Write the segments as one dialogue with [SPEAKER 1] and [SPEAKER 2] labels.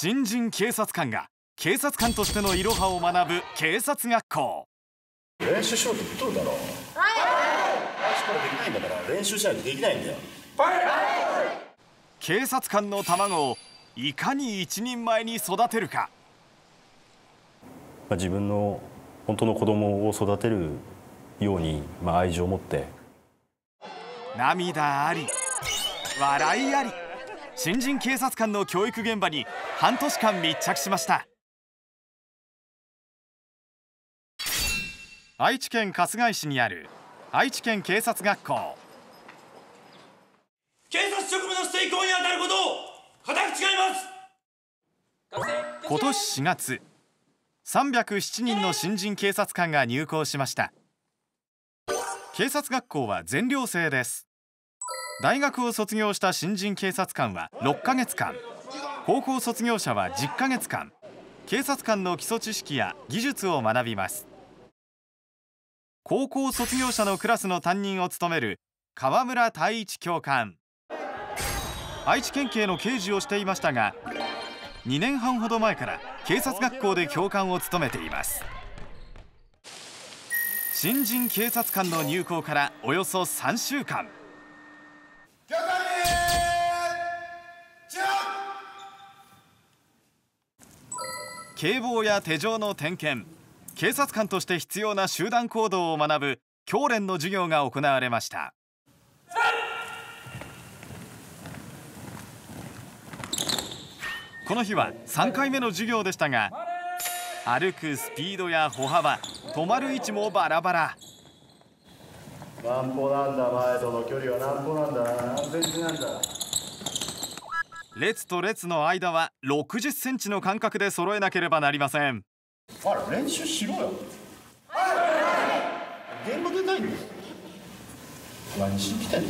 [SPEAKER 1] 新人警察官が警察官としてのいろはを学ぶ警察学校。
[SPEAKER 2] 練習しろって言っとるだろ。はい最初からできないんだから練習しないとできないんだよ。
[SPEAKER 1] 警察官の卵をいかに一人前に育てるか。
[SPEAKER 3] まあ、自分の本当の子供を育てるように、まあ、愛情を持って。
[SPEAKER 1] 涙あり笑いあり。新人警察官の教育現場に半年間密着しました。愛知県春日井市にある愛知県警察学校。
[SPEAKER 4] 警察職務の成功に当たることを固く誓います。
[SPEAKER 1] 今年4月307人の新人警察官が入校しました。警察学校は全寮制です。大学を卒業した新人警察官は6ヶ月間高校卒業者は10ヶ月間。警察官の基礎知識や技術を学びます。高校卒業者のクラスの担任を務める川村太一教官。愛知県警の刑事をしていましたが2年半ほど前から警察学校で教官を務めています。新人警察官の入校からおよそ3週間。警棒や手錠の点検。警察官として必要な集団行動を学ぶ教練の授業が行われました。この日は3回目の授業でしたが歩くスピードや歩幅止まる位置もバラバラ。
[SPEAKER 2] 何歩なんだ前との距離は何歩なんだ何センチなんだ。
[SPEAKER 1] 列と列の間は60センチの間隔で揃えなければなりません。
[SPEAKER 2] あれ練習しろよ。現場出たいんだよ何しに来てんの？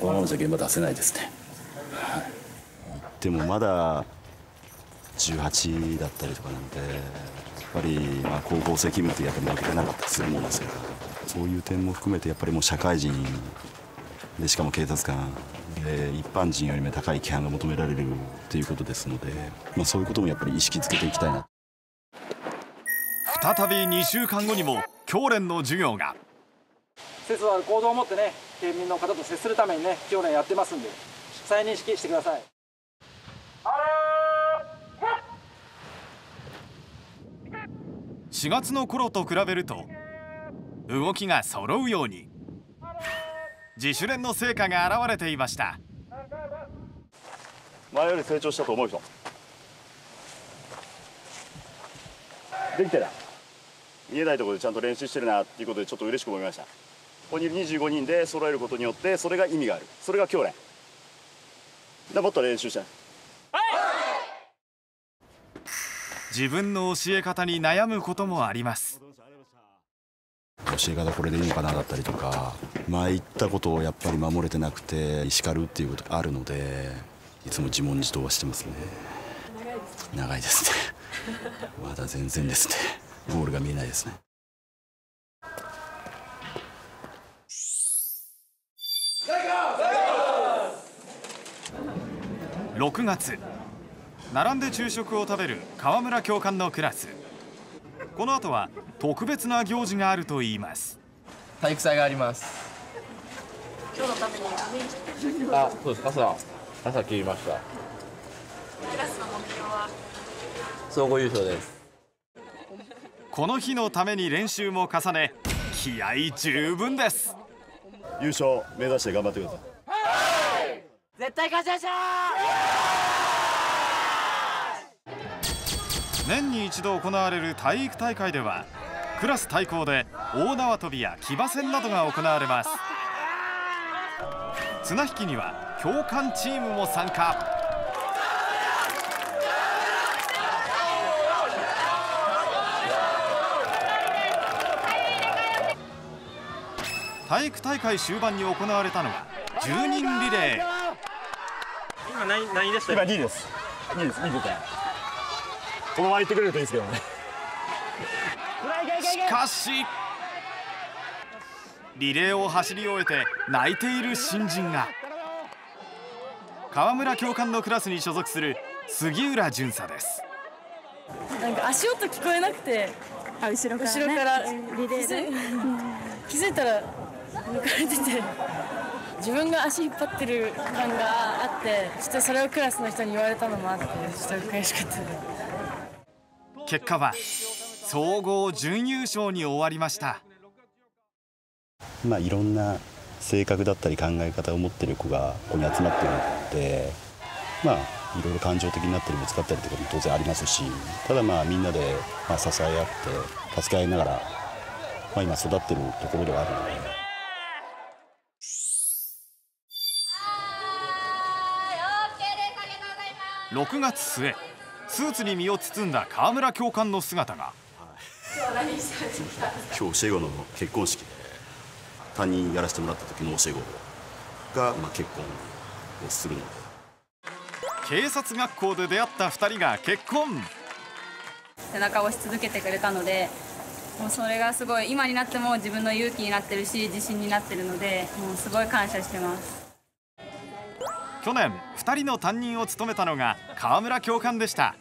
[SPEAKER 5] このままじゃ現場出せないですね、
[SPEAKER 3] でもまだ18だったりとかなんでやっぱりまあ高校生気分ってやっぱり負けてなかったりするもんですから。そういう点も含めてやっぱりもう社会人でしかも警察官で一般人よりも高い規範が求められるということですので、まあ、そういうこともやっぱり意識づけていきたいな。
[SPEAKER 1] 再び2週間後にも教練の授業が。
[SPEAKER 6] 節は行動を持ってね県民の方と接するためにね教練やってますんで再認識してください。
[SPEAKER 1] 4月の頃と比べると動きが揃うように自主練の成果が現れていました。
[SPEAKER 2] 前より成長したと思う人。できてる見えないところでちゃんと練習してるなっていうことでちょっと嬉しく思いました。ここにいる25人で揃えることによってそれが意味がある。それが教練だもっと練習したい。
[SPEAKER 1] 自分の教え方に悩むこともあります
[SPEAKER 3] 教え方これでいいのかなだったりとか前言ったことをやっぱり守れてなくて叱るっていうことがあるのでいつも自問自答はしてますね。長いですね。まだ全然ですね。ゴールが見えないですね。
[SPEAKER 1] 6月。並んで昼食を食べる川村教官のクラス。この後は特別な行事があるといいます。
[SPEAKER 7] 体育祭があります。
[SPEAKER 8] 今日のために
[SPEAKER 7] あそうです。朝朝切りました。
[SPEAKER 8] クラスの目標は。
[SPEAKER 7] 総合優勝です。
[SPEAKER 1] この日のために練習も重ね気合十分です。
[SPEAKER 2] 優勝目指して頑張ってください。
[SPEAKER 6] 絶対勝ちましょ
[SPEAKER 1] 年に一度行われる体育大会ではクラス対抗で大縄跳びや騎馬戦などが行われます。綱引きには教官チームも参加。体育大会終盤に行われたのは10人リレー。
[SPEAKER 6] 今何何でした
[SPEAKER 2] 今2位です。2位です。2位出た。このまま行ってくれるといいですけどね。
[SPEAKER 1] しかし。リレーを走り終えて泣いている新人が。川村教官のクラスに所属する杉浦巡査です。
[SPEAKER 5] なんか足音聞こえなくて
[SPEAKER 9] あ後ろから、
[SPEAKER 5] ろから
[SPEAKER 9] リレーで。
[SPEAKER 5] 気づいたら抜かれてて自分が足引っ張ってる感があってちょっとそれをクラスの人に言われたのもあってちょっと悔しかったです。
[SPEAKER 1] 結果は総合準優勝に終わりました
[SPEAKER 3] まあいろんな性格だったり考え方を持ってる子がここに集まってるのでまあいろいろ感情的になったりぶつかったりとかも当然ありますしただまあみんなでまあ支え合って助け合いながら、まあ、今育ってるところではあるので。
[SPEAKER 1] 6月末スーツに身を包んだ川村教官の姿が
[SPEAKER 3] 今日教え子の結婚式で担任やらせてもらった時の教え子が、まあ、結婚をするので。
[SPEAKER 1] 警察学校で出会った2人が結婚。
[SPEAKER 10] 背中を押し続けてくれたのでもうそれがすごい今になっても自分の勇気になってるし自信になってるのでもうすごい感謝してます。
[SPEAKER 1] 去年2人の担任を務めたのが川村教官でした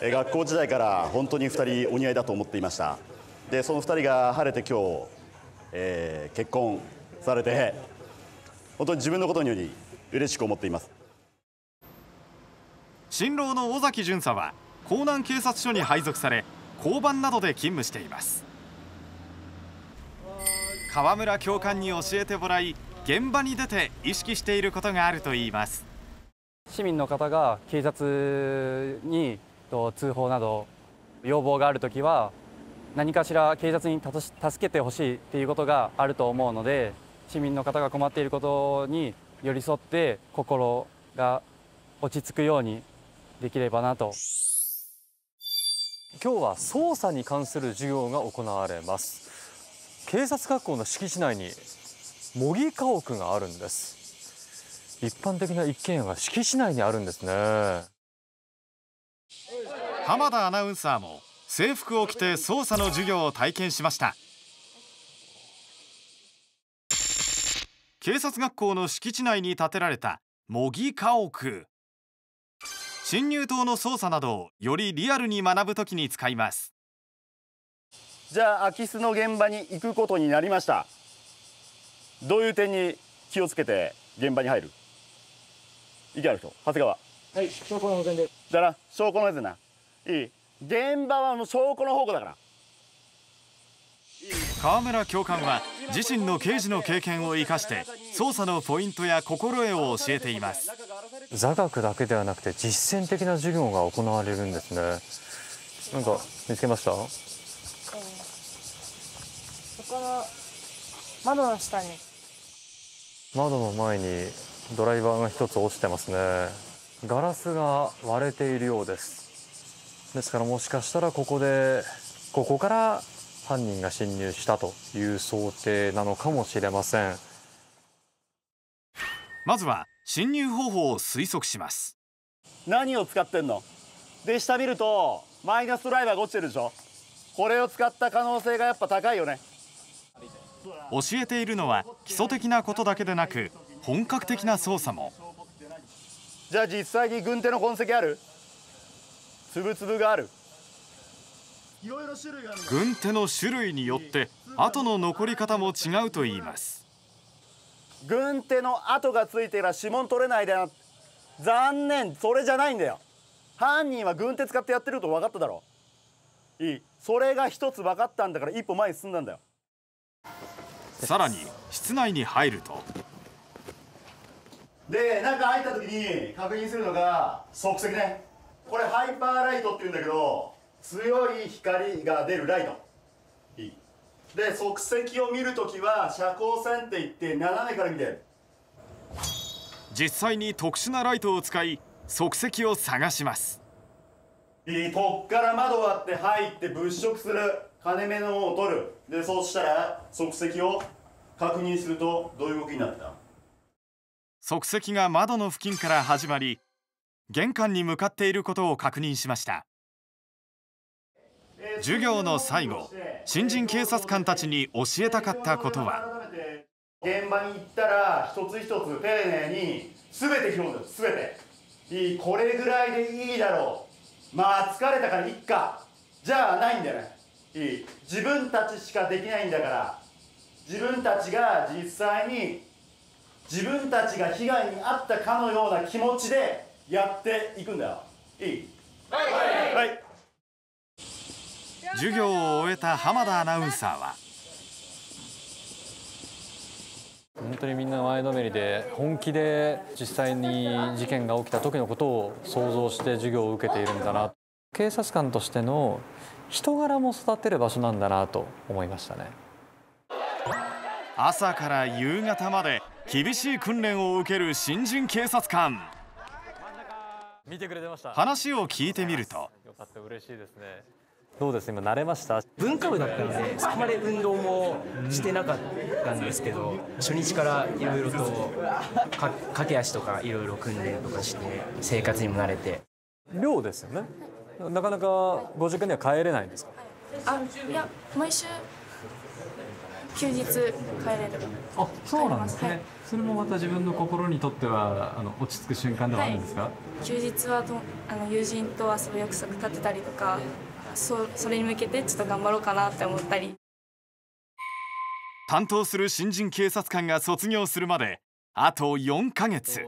[SPEAKER 2] え学校時代から本当に2人お似合いだと思っていました。でその2人が晴れて今日、えー結婚されて本当に自分のことにより嬉しく思っています。
[SPEAKER 1] 新郎の尾崎巡査は江南警察署に配属され交番などで勤務しています。川村教官に教えてもらい現場に出て意識していることがあるといいます。
[SPEAKER 6] 市民の方が警察にと通報など要望があるときは何かしら警察にたとし助けてほしいっていうことがあると思うので市民の方が困っていることに寄り添って心が落ち着くようにできればなと。
[SPEAKER 11] 今日は捜査に関する授業が行われます。警察学校の敷地内に模擬家屋があるんです。一般的な一軒家が敷地内にあるんですね。
[SPEAKER 1] 浜田アナウンサーも制服を着て捜査の授業を体験しました。警察学校の敷地内に建てられた模擬家屋。侵入棟の捜査などをよりリアルに学ぶときに使います。
[SPEAKER 2] じゃあ空き巣の現場に行くことになりました。どういう点に気をつけて現場に入る？意見ある人長谷川。
[SPEAKER 6] はい証拠の保全で
[SPEAKER 2] だな証拠のやつな。いい。現場はもう証拠の宝庫だから。
[SPEAKER 1] 川村教官は自身の刑事の経験を生かして捜査のポイントや心得を教えています。
[SPEAKER 11] 座学だけではなくて実践的な授業が行われるんですね。なんか見つけました？
[SPEAKER 5] そこの窓の下に。
[SPEAKER 11] 窓の前にドライバーが一つ落ちてますねガラスが割れているようです。ですからもしかしたらここでここから犯人が侵入したという想定なのかもしれません。
[SPEAKER 1] まずは侵入方法を推測します。
[SPEAKER 2] 何を使ってんの？で下見るとマイナスドライバーが落ちてるでしょ？これを使った可能性がやっぱ高いよね。
[SPEAKER 1] 教えているのは基礎的なことだけでなく本格的な捜査も
[SPEAKER 2] じゃあ実際に軍手の痕跡ある？つぶつぶがある
[SPEAKER 1] 軍手の種類によって後の残り方も違うといいます。
[SPEAKER 2] 軍手の跡がついてら指紋取れないでな。残念。それじゃないんだよ。犯人は軍手使ってやってると分かっただろ。いい。それが一つ分かったんだから一歩前に進んだんだよ。
[SPEAKER 1] さらに室内に入ると
[SPEAKER 2] で中入った時に確認するのが即石ね。これハイパーライトっていうんだけど強い光が出るライト。いい。で即石を見るときは遮光線って言って斜めから見てる。
[SPEAKER 1] 実際に特殊なライトを使い足跡を探します。
[SPEAKER 2] いい。こっから窓割って入って物色する。金目のを取る。でそうしたら即石を確認するとどういう動きになってた？
[SPEAKER 1] 足跡が窓の付近から始まり玄関に向かっていることを確認しました。授業の最後新人警察官たちに教えたかったことは？
[SPEAKER 2] 現場に行ったら一つ一つ丁寧に全て拾うんだよ全て。いいこれぐらいでいいだろう。まあ疲れたからいっか。じゃあないんだよね。いい。自分たちしかできないんだから。自分たちが実際に自分たちが被害に遭ったかのような気持ちでやっていくんだよ。いい？はい、はい。
[SPEAKER 1] 授業を終えた浜田アナウンサーは。
[SPEAKER 11] 本当にみんな前のめりで本気で実際に事件が起きた時のことを想像して授業を受けているんだな。警察官としての人柄も育てる場所なんだなと思いましたね
[SPEAKER 1] 朝から夕方まで厳しい訓練を受ける新人警察官。
[SPEAKER 11] 見てくれてました。
[SPEAKER 1] 話を聞いてみると。
[SPEAKER 11] よかった。嬉しいですね。どうです？今慣れました？
[SPEAKER 12] 文化部だったのでそこまで運動もしてなかったんですけど初日からいろいろとか駆け足とかいろいろ訓練とかして生活にも慣れて。
[SPEAKER 11] 寮ですよね？なかなかご実家には帰れないんですか？
[SPEAKER 8] あいや毎週休日帰れる
[SPEAKER 13] あそうなんですね、
[SPEAKER 8] はい。
[SPEAKER 13] それもまた自分の心にとってはあの落ち着く瞬間ではあるんですか、
[SPEAKER 8] 休日はとあの友人と遊ぶ約束立てたりとかそそれに向けてちょっと頑張ろうかなって思ったり。
[SPEAKER 1] 担当する新人警察官が卒業するまであと4ヶ月。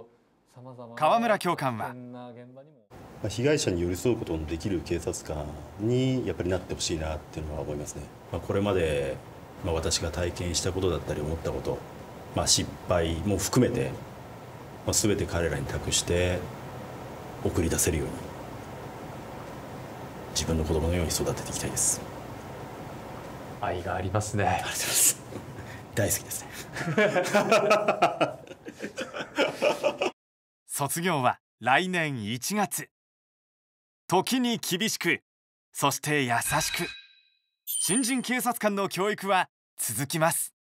[SPEAKER 1] 川村教官は。
[SPEAKER 3] まあ被害者に寄り添うことのできる警察官にやっぱりなってほしいなっていうのは思いますね、まあ、これまで、まあ、私が体験したことだったり思ったこと、まあ、失敗も含めて、まあ、全て彼らに託して送り出せるように自分の子供のように育てていきたいです。
[SPEAKER 13] 愛がありますね。ありがとうござい
[SPEAKER 3] ます。大好きですね。
[SPEAKER 1] 卒業は来年1月。時に厳しくそして優しく新人警察官の教育は続きます。